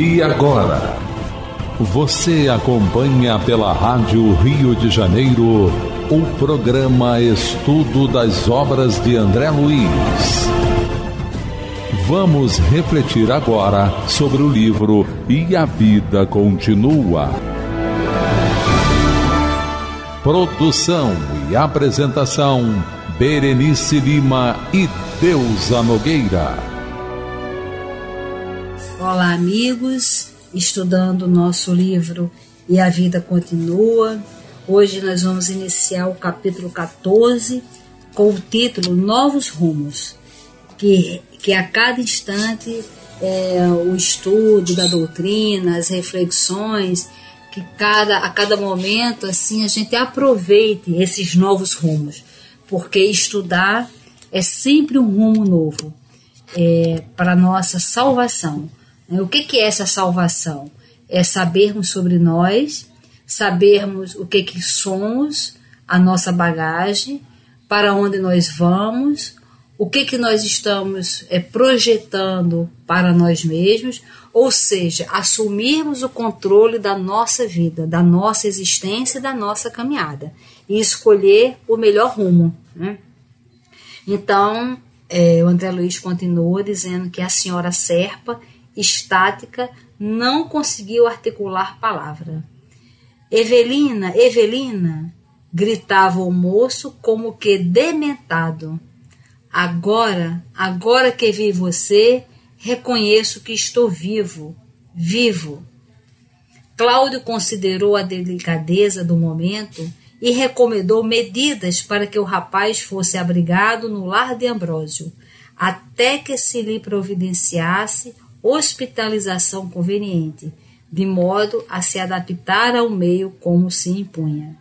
E agora? Você acompanha pela Rádio Rio de Janeiro o programa Estudo das Obras de André Luiz. Vamos refletir agora sobre o livro E a Vida Continua. Produção e apresentação Berenice Lima e Deusa Nogueira. Olá, amigos, estudando o nosso livro E a Vida Continua. Hoje nós vamos iniciar o capítulo 14 com o título Novos Rumos, que, que a cada instante é, o estudo da doutrina, as reflexões, que cada, a cada momento assim a gente aproveite esses novos rumos porque estudar é sempre um rumo novo é, para nossa salvação. O que, é essa salvação? É sabermos sobre nós, sabermos o que, que somos, a nossa bagagem, para onde nós vamos, o que, que nós estamos é, projetando para nós mesmos, ou seja, assumirmos o controle da nossa vida, da nossa existência e da nossa caminhada e escolher o melhor rumo. Né? Então, é, o André Luiz continua dizendo que a senhora Serpa, estática, não conseguiu articular palavra. Evelina, Evelina, gritava o moço como que dementado. Agora, agora que vi você, reconheço que estou vivo, vivo. Cláudio considerou a delicadeza do momento e recomendou medidas para que o rapaz fosse abrigado no lar de Ambrósio, até que se lhe providenciasse hospitalização conveniente, de modo a se adaptar ao meio como se impunha.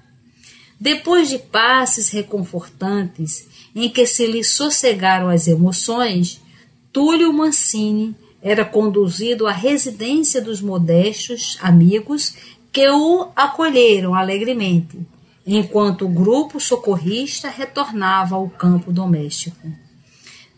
Depois de passes reconfortantes em que se lhe sossegaram as emoções, Túlio Mancini era conduzido à residência dos modestos amigos que o acolheram alegremente enquanto o grupo socorrista retornava ao campo doméstico.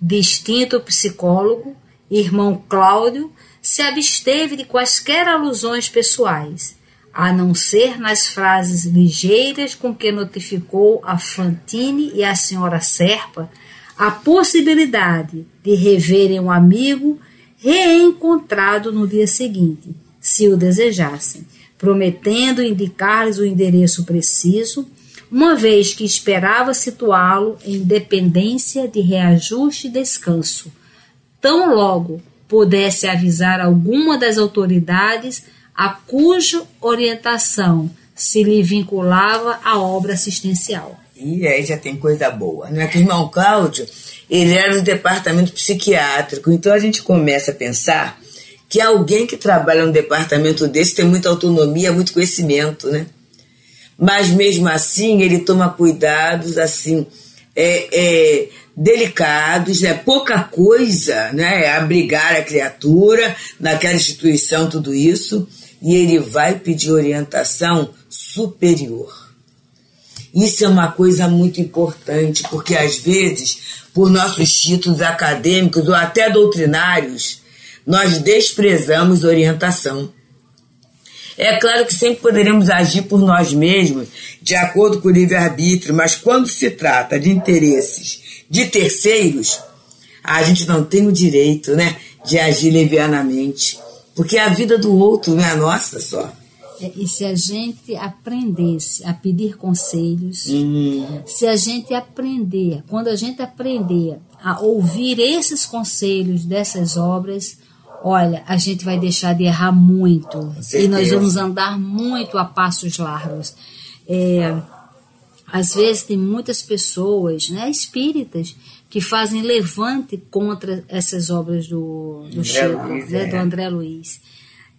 Distinto psicólogo, irmão Cláudio, se absteve de quaisquer alusões pessoais, a não ser nas frases ligeiras com que notificou a Fantine e a senhora Serpa a possibilidade de reverem um amigo reencontrado no dia seguinte, se o desejassem prometendo indicar-lhes o endereço preciso, uma vez que esperava situá-lo em dependência de reajuste e descanso. Tão logo pudesse avisar alguma das autoridades a cuja orientação se lhe vinculava à obra assistencial. E aí já tem coisa boa, né? Que o irmão Cláudio, ele era do departamento psiquiátrico, então a gente começa a pensar que alguém que trabalha num departamento desse tem muita autonomia, muito conhecimento, né? Mas mesmo assim ele toma cuidados assim é, é, delicados, é pouca coisa, né? É abrigar a criatura naquela instituição, tudo isso, e ele vai pedir orientação superior. Isso é uma coisa muito importante, porque às vezes, por nossos títulos acadêmicos ou até doutrinários, nós desprezamos orientação. É claro que sempre poderemos agir por nós mesmos, de acordo com o livre-arbítrio, mas quando se trata de interesses de terceiros, a gente não tem o direito né, de agir levianamente, porque a vida do outro não é a nossa só. É, e se a gente aprendesse a pedir conselhos, uhum. se a gente aprender, quando a gente aprender a ouvir esses conselhos dessas obras, olha, a gente vai deixar de errar muito e nós vamos andar muito a passos largos. É, às vezes tem muitas pessoas, né, espíritas, que fazem levante contra essas obras do, do Chico, Luiz, né, é. do André Luiz.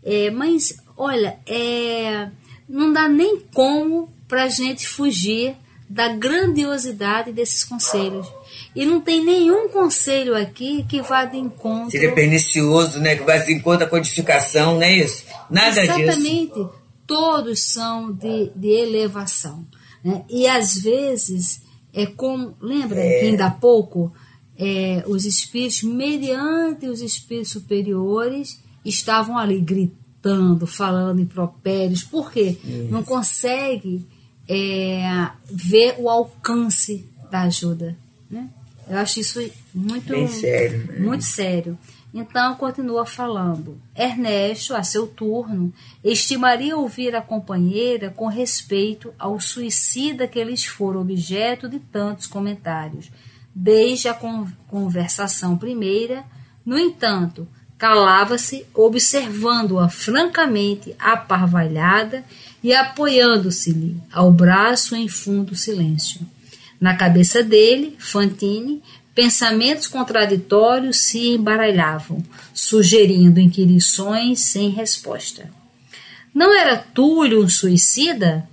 É, mas, olha, é, não dá nem como para a gente fugir da grandiosidade desses conselhos. E não tem nenhum conselho aqui que vá de encontro. Seria pernicioso, né? Que vá de encontro à codificação, não é isso? Nada Exatamente. disso. Exatamente. Todos são de, de elevação. Né? E às vezes, é como. Lembra é. que ainda há pouco é, os espíritos, mediante os espíritos superiores, estavam ali gritando, falando impropérios, porque não consegue é, ver o alcance da ajuda. Né? Eu acho isso muito sério. Né? Muito sério. Então continua falando. Ernesto, a seu turno, estimaria ouvir a companheira com respeito ao suicida que eles foram objeto de tantos comentários, desde a conversação primeira. No entanto, calava-se, observando-a francamente aparvalhada e apoiando-se-lhe ao braço em fundo silêncio. Na cabeça dele, Fantine, pensamentos contraditórios se embaralhavam, sugerindo inquirições sem resposta. Não era Túlio um suicida?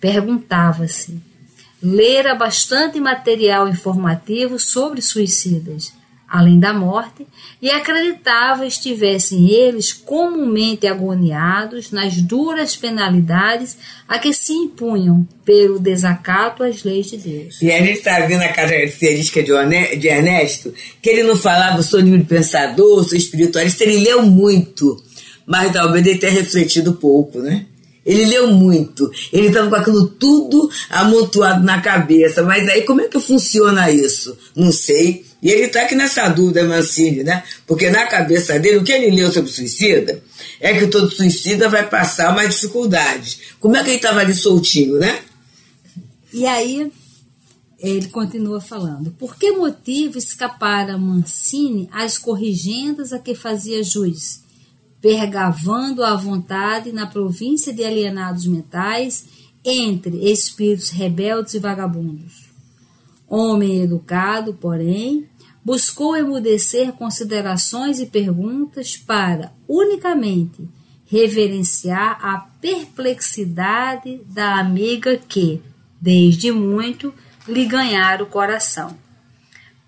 Perguntava-se. Lera bastante material informativo sobre suicidas além da morte, e acreditava estivessem eles comumente agoniados nas duras penalidades a que se impunham pelo desacato às leis de Deus. E a gente está vendo a característica de Ernesto, que ele não falava sou livre pensador, sou espiritualista, ele leu muito, mas talvez ele tenha refletido pouco, né? Ele leu muito, ele estava com aquilo tudo amontoado na cabeça, mas aí como é que funciona isso? Não sei. E ele está aqui nessa dúvida, Mancini, né? Porque na cabeça dele, o que ele leu sobre suicida é que todo suicida vai passar umas dificuldades. Como é que ele estava ali soltinho, né? E aí, ele continua falando. Por que motivo escapara Mancini às corrigendas a que fazia juiz? pergavando à vontade na província de alienados mentais entre espíritos rebeldes e vagabundos. Homem educado, porém, buscou emudecer considerações e perguntas para, unicamente, reverenciar a perplexidade da amiga que, desde muito, lhe ganhara o coração.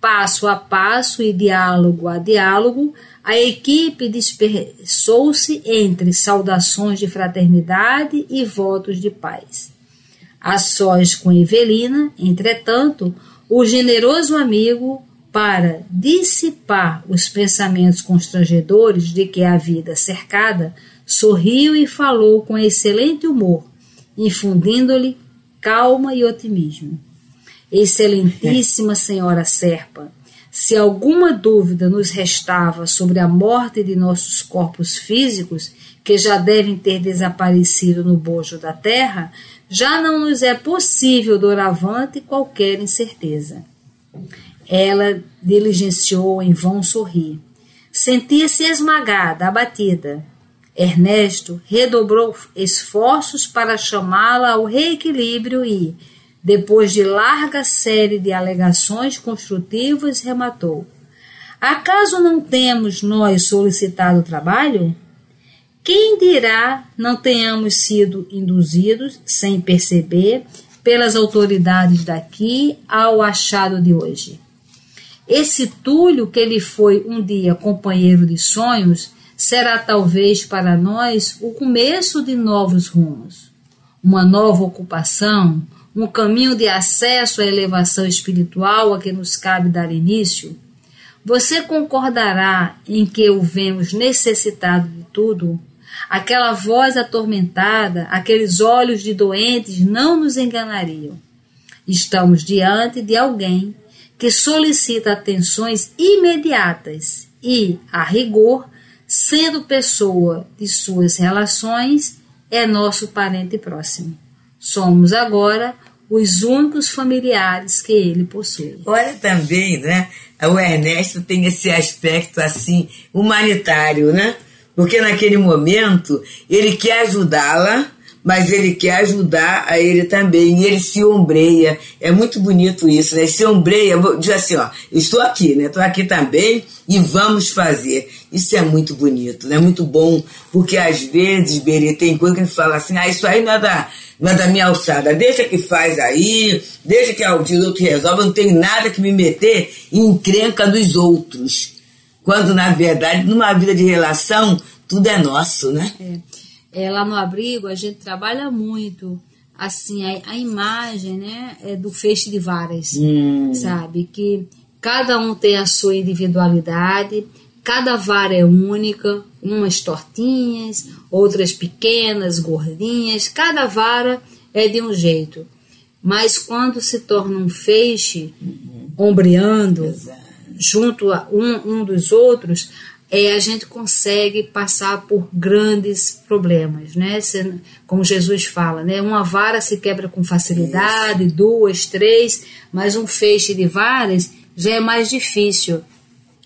Passo a passo e diálogo a diálogo, a equipe dispersou-se entre saudações de fraternidade e votos de paz. A sós com Evelina, entretanto, o generoso amigo, para dissipar os pensamentos constrangedores de que a vida cercada, sorriu e falou com excelente humor, infundindo-lhe calma e otimismo. Excelentíssima Senhora Serpa, se alguma dúvida nos restava sobre a morte de nossos corpos físicos, que já devem ter desaparecido no bojo da terra, já não nos é possível doravante qualquer incerteza. Ela diligenciou em vão sorrir. Sentia-se esmagada, abatida. Ernesto redobrou esforços para chamá-la ao reequilíbrio e, depois de larga série de alegações construtivas, rematou: Acaso não temos nós solicitado trabalho? Quem dirá não tenhamos sido induzidos, sem perceber, pelas autoridades daqui ao achado de hoje? Esse Túlio, que ele foi um dia companheiro de sonhos, será talvez para nós o começo de novos rumos, uma nova ocupação, um caminho de acesso à elevação espiritual a que nos cabe dar início, você concordará em que o vemos necessitado de tudo? Aquela voz atormentada, aqueles olhos de doentes não nos enganariam. Estamos diante de alguém que solicita atenções imediatas e, a rigor, sendo pessoa de suas relações, é nosso parente próximo. Somos agora os únicos familiares que ele possui. Olha também, né? O Ernesto tem esse aspecto assim humanitário, né? Porque naquele momento ele quer ajudá-la, mas ele quer ajudar a ele também. E ele se ombreia. É muito bonito isso, né? Se ombreia, diz assim, ó, estou aqui, né? Estou aqui também e vamos fazer. Isso é muito bonito, né? Muito bom, porque às vezes, Berê, tem coisa que a gente fala assim, ah, isso aí não é da não é da minha alçada. Deixa que faz aí, deixa que o outro resolve, eu não tenho nada que me meter em encrenca dos outros. Quando, na verdade, numa vida de relação, tudo é nosso, né? É. é lá no abrigo, a gente trabalha muito assim a, a imagem né é do feixe de varas hum. sabe que cada um tem a sua individualidade cada vara é única, umas tortinhas, outras pequenas, gordinhas, cada vara é de um jeito. Mas quando se torna um feixe, ombreando, Exato. junto a um, um dos outros, é, a gente consegue passar por grandes problemas, né? Se- como Jesus fala, né? Uma vara se quebra com facilidade, duas, três, mas um feixe de varas já é mais difícil.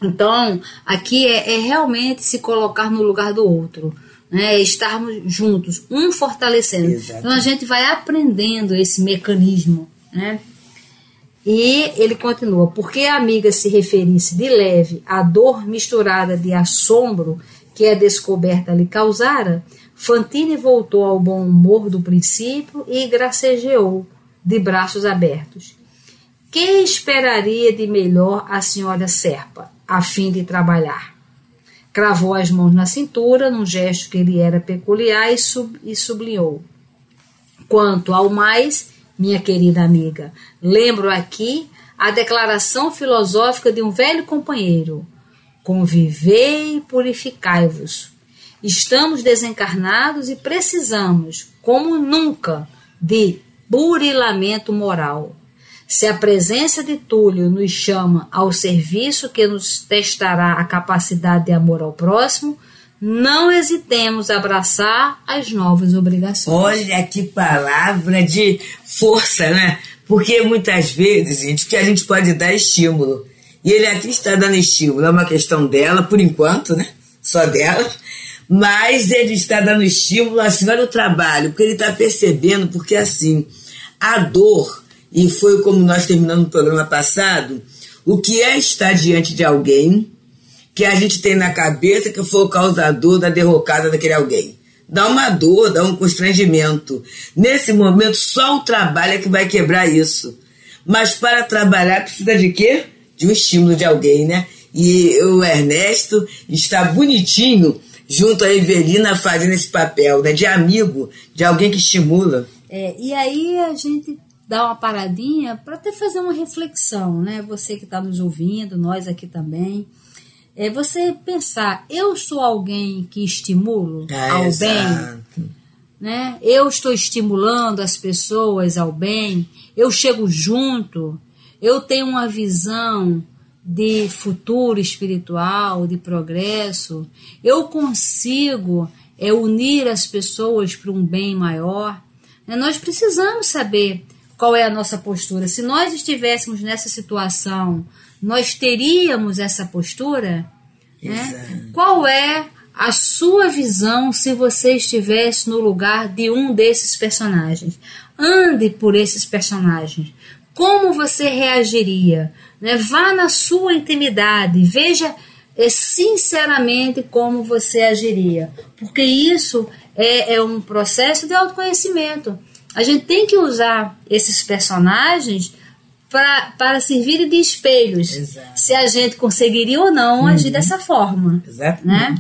Então, aqui é, é realmente se colocar no lugar do outro, né? É estarmos juntos, um fortalecendo. Exatamente. Então a gente vai aprendendo esse mecanismo, né? E ele continua: porque a amiga se referisse de leve à dor misturada de assombro que a descoberta lhe causara, Fantine voltou ao bom humor do princípio e gracejeou, de braços abertos. Que esperaria de melhor a senhora Serpa, a fim de trabalhar? Cravou as mãos na cintura, num gesto que lhe era peculiar, e, sub, e sublinhou. Quanto ao mais, minha querida amiga, lembro aqui a declaração filosófica de um velho companheiro: Convivei e purificai-vos. Estamos desencarnados e precisamos, como nunca, de burilamento moral. Se a presença de Túlio nos chama ao serviço que nos testará a capacidade de amor ao próximo, não hesitemos a abraçar as novas obrigações. Olha que palavra de força, né? Porque muitas vezes, gente, que a gente pode dar estímulo. E ele aqui está dando estímulo. É uma questão dela, por enquanto, né? Só dela. Mas ele está dando estímulo assim, olha o trabalho, porque ele está percebendo, porque assim, a dor, e foi como nós terminamos no programa passado, o que é estar diante de alguém que a gente tem na cabeça que foi o causador da derrocada daquele alguém. Dá uma dor, dá um constrangimento. Nesse momento, só o trabalho é que vai quebrar isso. Mas para trabalhar precisa de quê? De um estímulo de alguém, né? E o Ernesto está bonitinho junto à Evelina fazendo esse papel, né? De amigo, de alguém que estimula. É, e aí a gente dá uma paradinha para até fazer uma reflexão, né? Você que está nos ouvindo, nós aqui também. É você pensar, eu sou alguém que estimulo Ah, ao exato. bem, né? Eu estou estimulando as pessoas ao bem, eu chego junto, eu tenho uma visão de futuro espiritual, de progresso, eu consigo é, unir as pessoas para um bem maior. né? Nós precisamos saber qual é a nossa postura. Se nós estivéssemos nessa situação, nós teríamos essa postura? Né? Exato. Qual é a sua visão se você estivesse no lugar de um desses personagens? Ande por esses personagens. Como você reagiria? Né? Vá na sua intimidade, veja é, sinceramente como você agiria, porque isso é, é um processo de autoconhecimento. A gente tem que usar esses personagens pra, para servir de espelhos, Exato. se a gente conseguiria ou não agir dessa forma. Exatamente. Né?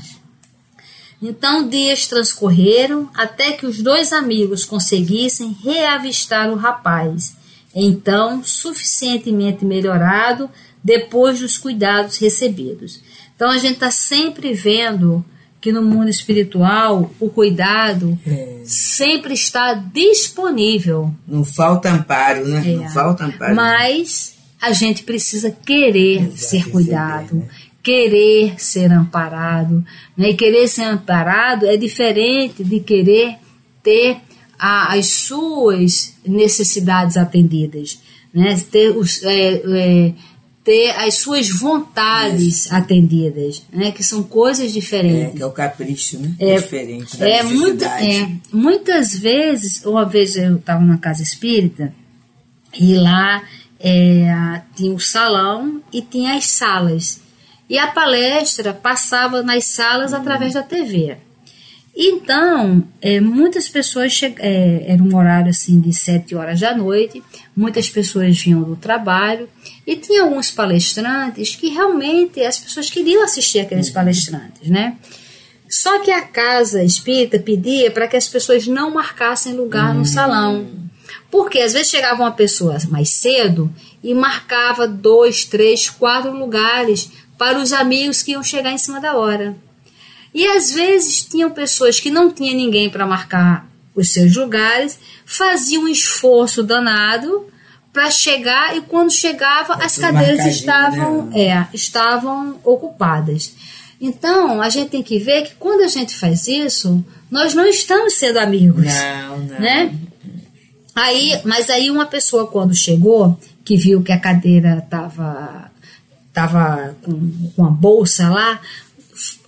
Então dias transcorreram até que os dois amigos conseguissem reavistar o rapaz, então suficientemente melhorado depois dos cuidados recebidos. Então a gente está sempre vendo que no mundo espiritual o cuidado É. sempre está disponível. Não falta amparo, né? É. Não falta amparo. Mas a gente precisa querer Exato, ser cuidado, né? querer ser amparado. Né? E querer ser amparado é diferente de querer ter a- as suas necessidades atendidas, né? ter, os, é, é, ter as suas vontades atendidas, né? que são coisas É, diferentes. que é o capricho, né? É, diferente da é, muita, é, muitas vezes, uma vez eu estava numa casa espírita e lá é, tinha o salão e tinha as salas. E a palestra passava nas salas através da TV. Então, é, muitas pessoas che- é, era um horário assim de sete horas da noite, muitas pessoas vinham do trabalho e tinha alguns palestrantes que realmente as pessoas queriam assistir aqueles palestrantes, né? Só que a casa espírita pedia para que as pessoas não marcassem lugar no salão. Porque às vezes chegava uma pessoa mais cedo e marcava dois, três, quatro lugares para os amigos que iam chegar em cima da hora. E às vezes tinham pessoas que não tinham ninguém para marcar os seus lugares, faziam um esforço danado para chegar e quando chegava as cadeiras estavam, né? é, estavam ocupadas. Então, a gente tem que ver que quando a gente faz isso, nós não estamos sendo amigos. Não, não. Né? Aí, mas aí uma pessoa quando chegou, que viu que a cadeira estava tava com, com a bolsa lá,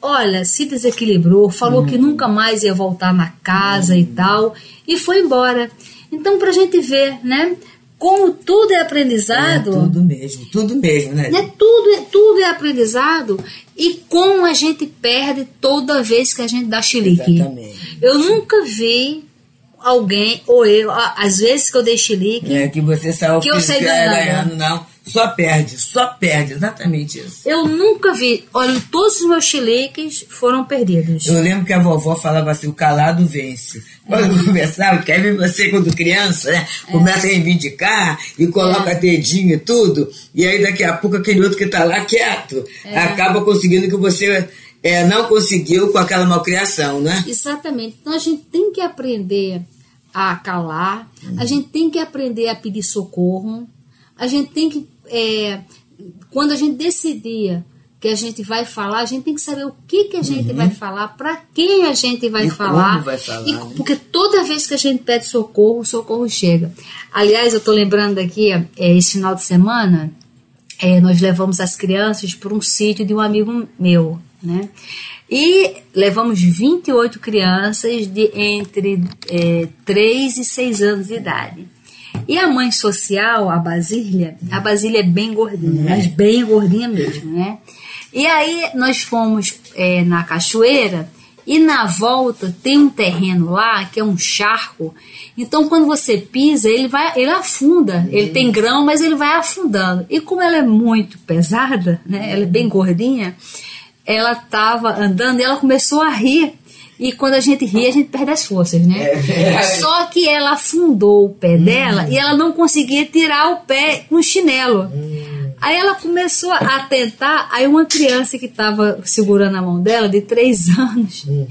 olha, se desequilibrou, falou que nunca mais ia voltar na casa e tal, e foi embora. Então, para a gente ver, né? Como tudo é aprendizado. É tudo mesmo, tudo mesmo, né? É tudo, é, tudo é aprendizado e como a gente perde toda vez que a gente dá chilique. Exatamente. Eu nunca vi alguém, ou eu, às vezes que eu dei chilique. É que você saiu que eu saí ganhando, não. Só perde, só perde, exatamente isso. Eu nunca vi. Olha, todos os meus chiliques foram perdidos. Eu lembro que a vovó falava assim: o calado vence. Quando é. começava, quer ver você quando criança, né? É. Começa a reivindicar e coloca é. dedinho e tudo. E aí daqui a pouco aquele outro que está lá quieto é. acaba conseguindo que você é, não conseguiu com aquela malcriação, né? Exatamente. Então a gente tem que aprender a calar, uhum. a gente tem que aprender a pedir socorro, a gente tem que é, quando a gente decidir que a gente vai falar, a gente tem que saber o que, que a gente uhum. vai falar, para quem a gente vai e falar. Vai falar e, né? Porque toda vez que a gente pede socorro, o socorro chega. Aliás, eu estou lembrando aqui, é, esse final de semana, é, nós levamos as crianças para um sítio de um amigo meu, né? E levamos 28 crianças de entre é, 3 e 6 anos de idade. E a mãe social, a Basília, a Basília é bem gordinha, mas bem gordinha mesmo, né? E aí nós fomos é, na cachoeira e na volta tem um terreno lá que é um charco. Então quando você pisa, ele vai, ele afunda. Ele tem grão, mas ele vai afundando. E como ela é muito pesada, né? Ela é bem gordinha. Ela estava andando e ela começou a rir e quando a gente ri, a gente perde as forças, né? É Só que ela afundou o pé hum. dela e ela não conseguia tirar o pé com o chinelo. Hum. Aí ela começou a tentar, aí uma criança que estava segurando a mão dela, de três anos, hum.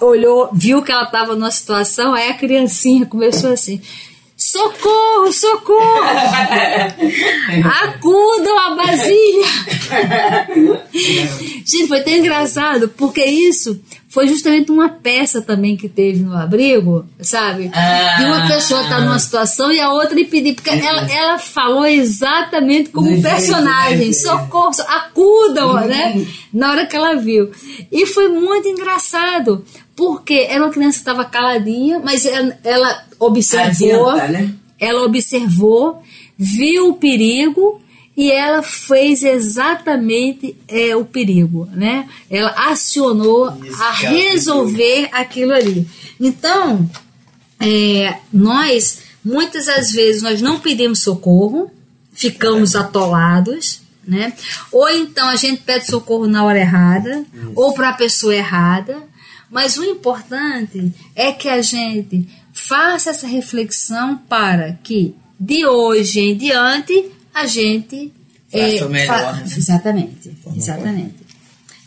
olhou, viu que ela estava numa situação, aí a criancinha começou assim. Socorro, socorro! Acudam a Basília! Gente, foi tão engraçado, porque isso foi justamente uma peça também que teve no abrigo, sabe? Ah, de uma pessoa estar tá numa situação e a outra impedir, porque ela, ela falou exatamente como um personagem, socorro, acudam, uhum. né? Na hora que ela viu. E foi muito engraçado, porque era uma criança que estava caladinha, mas ela, ela observou, Adianta, né? ela observou, viu o perigo e ela fez exatamente é, o perigo, né? Ela acionou Isso, a resolver aquilo ali. Então, é, nós muitas das vezes nós não pedimos socorro, ficamos atolados, né? Ou então a gente pede socorro na hora errada, Isso. ou para a pessoa errada. Mas o importante é que a gente faça essa reflexão para que de hoje em diante a gente é, faça melhor. Fa exatamente, exatamente.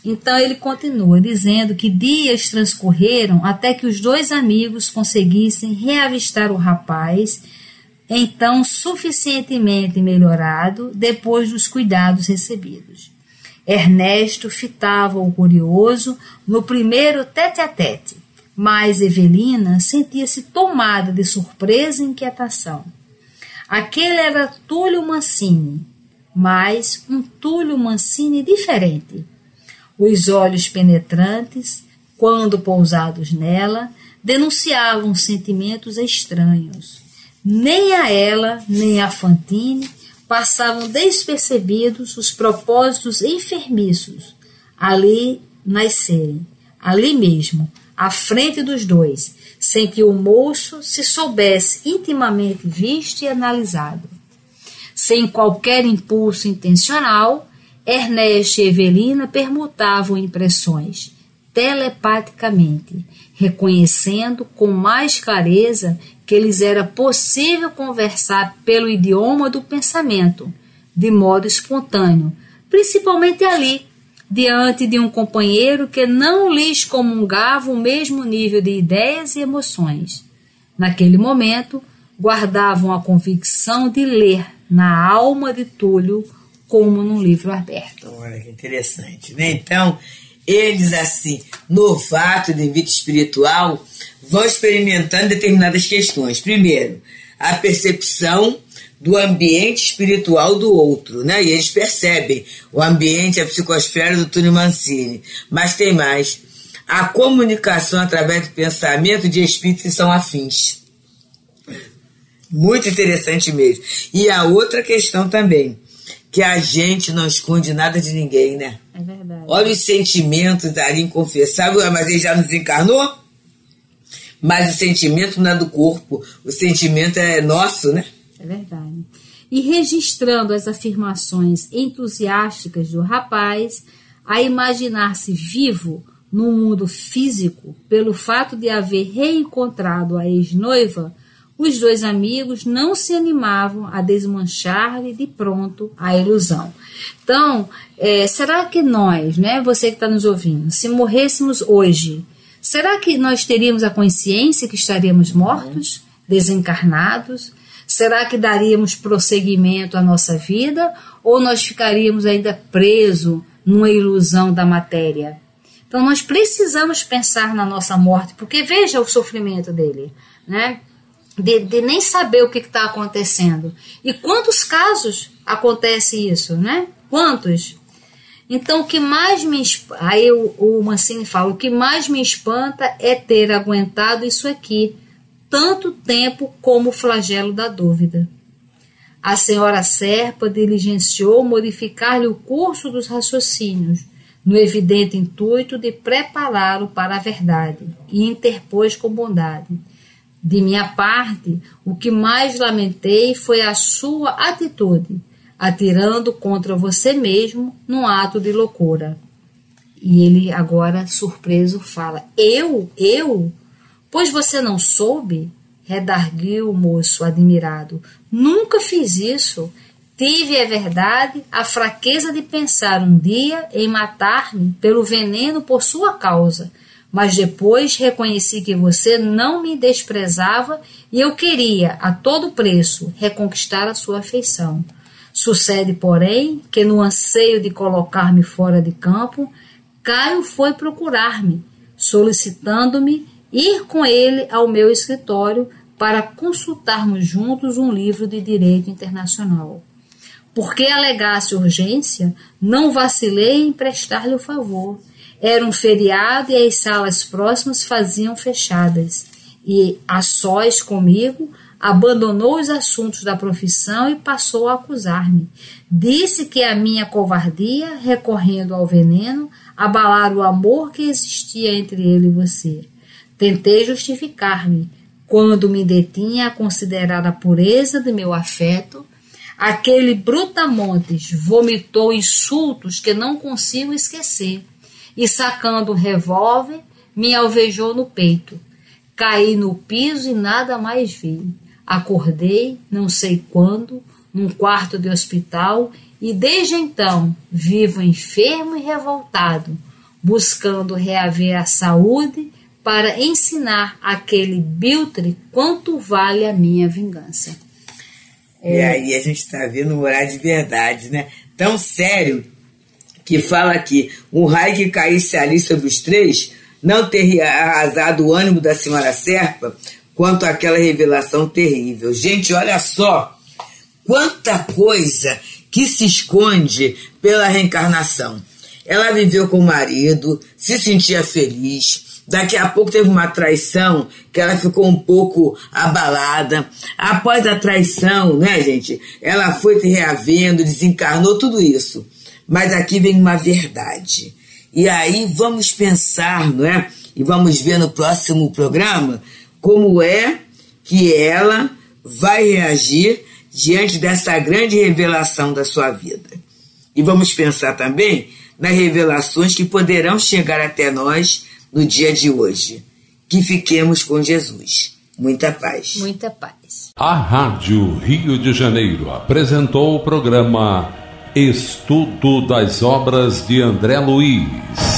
Então ele continua dizendo que dias transcorreram até que os dois amigos conseguissem reavistar o rapaz, então suficientemente melhorado depois dos cuidados recebidos. Ernesto fitava o curioso no primeiro tete a tete, mas Evelina sentia-se tomada de surpresa e inquietação. Aquele era Túlio Mancini, mas um Túlio Mancini diferente. Os olhos penetrantes, quando pousados nela, denunciavam sentimentos estranhos. Nem a ela, nem a Fantine passavam despercebidos os propósitos enfermiços ali nascerem, ali mesmo, à frente dos dois, sem que o moço se soubesse intimamente visto e analisado. Sem qualquer impulso intencional, Ernesto e Evelina permutavam impressões, telepaticamente, reconhecendo com mais clareza que lhes era possível conversar pelo idioma do pensamento, de modo espontâneo, principalmente ali, diante de um companheiro que não lhes comungava o mesmo nível de ideias e emoções. Naquele momento, guardavam a convicção de ler na alma de Túlio como num livro aberto. Olha que interessante, né? Então, eles assim, novato de vida espiritual, vão experimentando determinadas questões. Primeiro, a percepção do ambiente espiritual do outro, né? E eles percebem o ambiente, a psicosfera do Túlio Mancini. Mas tem mais. A comunicação através do pensamento de espíritos que são afins. Muito interessante mesmo. E a outra questão também, que a gente não esconde nada de ninguém, né? É verdade. Olha os sentimentos ali inconfessável, mas ele já nos encarnou? Mas o sentimento não é do corpo, o sentimento é nosso, né? É verdade. E registrando as afirmações entusiásticas do rapaz, a imaginar-se vivo no mundo físico pelo fato de haver reencontrado a ex-noiva, os dois amigos não se animavam a desmanchar-lhe de pronto a ilusão. Então, é, será que nós, né, você que está nos ouvindo, se morrêssemos hoje, será que nós teríamos a consciência que estaríamos mortos, desencarnados? Será que daríamos prosseguimento à nossa vida ou nós ficaríamos ainda presos numa ilusão da matéria? Então nós precisamos pensar na nossa morte, porque veja o sofrimento dele, né? De, de nem saber o que está acontecendo. E quantos casos acontece isso, né? Quantos? Então, o que mais me aí o, o Mancini fala, o que mais me espanta é ter aguentado isso aqui, tanto tempo como o flagelo da dúvida. A senhora Serpa diligenciou modificar-lhe o curso dos raciocínios, no evidente intuito de prepará-lo para a verdade, e interpôs com bondade. De minha parte, o que mais lamentei foi a sua atitude, atirando contra você mesmo num ato de loucura. E ele agora, surpreso, fala: Eu? Eu? Pois você não soube? redarguiu o moço admirado. Nunca fiz isso. Tive, é verdade, a fraqueza de pensar um dia em matar-me pelo veneno por sua causa, mas depois reconheci que você não me desprezava e eu queria, a todo preço, reconquistar a sua afeição. Sucede, porém, que no anseio de colocar-me fora de campo, Caio foi procurar-me, solicitando-me ir com ele ao meu escritório para consultarmos juntos um livro de direito internacional. Porque alegasse urgência, não vacilei em prestar-lhe o favor. Era um feriado e as salas próximas faziam fechadas. E, a sós comigo, abandonou os assuntos da profissão e passou a acusar-me. Disse que a minha covardia, recorrendo ao veneno, abalara o amor que existia entre ele e você. Tentei justificar-me quando me detinha a considerar a pureza de meu afeto. Aquele brutamontes vomitou insultos que não consigo esquecer e, sacando um revólver, me alvejou no peito. Caí no piso e nada mais vi. Acordei, não sei quando, num quarto de hospital e desde então vivo enfermo e revoltado, buscando reaver a saúde para ensinar aquele Biltre quanto vale a minha vingança. É. E aí a gente está vendo horário de verdade, né? Tão sério que fala aqui, um raio que caísse ali sobre os três não teria arrasado o ânimo da senhora Serpa quanto aquela revelação terrível. Gente, olha só quanta coisa que se esconde pela reencarnação. Ela viveu com o marido, se sentia feliz, Daqui a pouco teve uma traição que ela ficou um pouco abalada. Após a traição, né, gente? Ela foi se reavendo, desencarnou tudo isso. Mas aqui vem uma verdade. E aí vamos pensar, não é? E vamos ver no próximo programa como é que ela vai reagir diante dessa grande revelação da sua vida. E vamos pensar também nas revelações que poderão chegar até nós no dia de hoje. Que fiquemos com Jesus. Muita paz. Muita paz. A Rádio Rio de Janeiro apresentou o programa Estudo das obras de André Luiz.